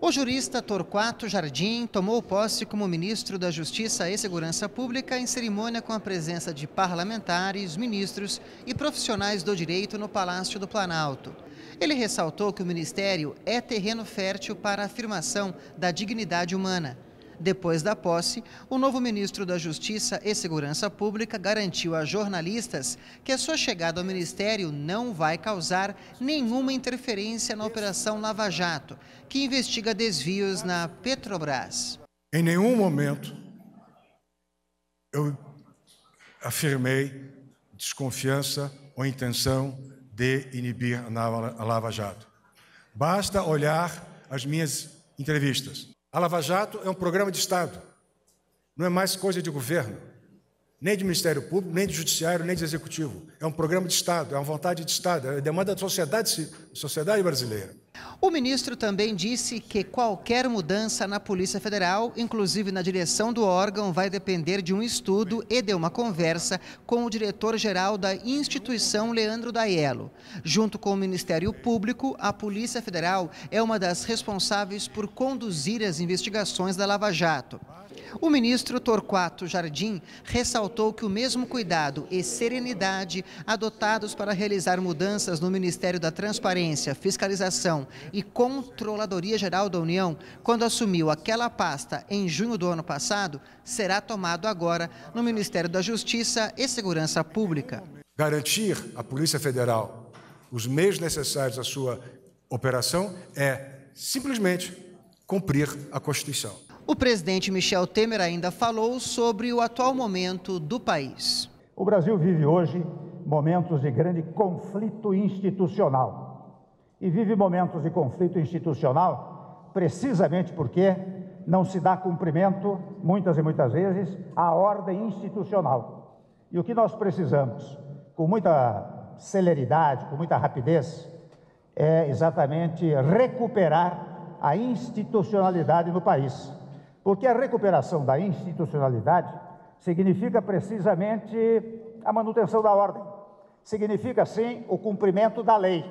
O jurista Torquato Jardim tomou posse como ministro da Justiça e Segurança Pública em cerimônia com a presença de parlamentares, ministros e profissionais do direito no Palácio do Planalto. Ele ressaltou que o ministério é terreno fértil para a afirmação da dignidade humana. Depois da posse, o novo ministro da Justiça e Segurança Pública garantiu a jornalistas que a sua chegada ao ministério não vai causar nenhuma interferência na Operação Lava Jato, que investiga desvios na Petrobras. Em nenhum momento eu afirmei desconfiança ou intenção de inibir a Lava Jato. Basta olhar as minhas entrevistas. A Lava Jato é um programa de Estado, não é mais coisa de governo, nem de Ministério Público, nem de Judiciário, nem de Executivo. É um programa de Estado, é uma vontade de Estado, é demanda da sociedade, sociedade brasileira. O ministro também disse que qualquer mudança na Polícia Federal, inclusive na direção do órgão, vai depender de um estudo e de uma conversa com o diretor-geral da instituição, Leandro Daiello. Junto com o Ministério Público, a Polícia Federal é uma das responsáveis por conduzir as investigações da Lava Jato. O ministro Torquato Jardim ressaltou que o mesmo cuidado e serenidade adotados para realizar mudanças no Ministério da Transparência, Fiscalização e Controladoria Geral da União, quando assumiu aquela pasta em junho do ano passado, será tomado agora no Ministério da Justiça e Segurança Pública. Garantir à Polícia Federal os meios necessários à sua operação é simplesmente cumprir a Constituição. O presidente Michel Temer ainda falou sobre o atual momento do país. O Brasil vive hoje momentos de grande conflito institucional. E vive momentos de conflito institucional precisamente porque não se dá cumprimento, muitas e muitas vezes, à ordem institucional. E o que nós precisamos, com muita celeridade, com muita rapidez, é exatamente recuperar a institucionalidade no país porque a recuperação da institucionalidade significa precisamente a manutenção da ordem, significa sim o cumprimento da lei.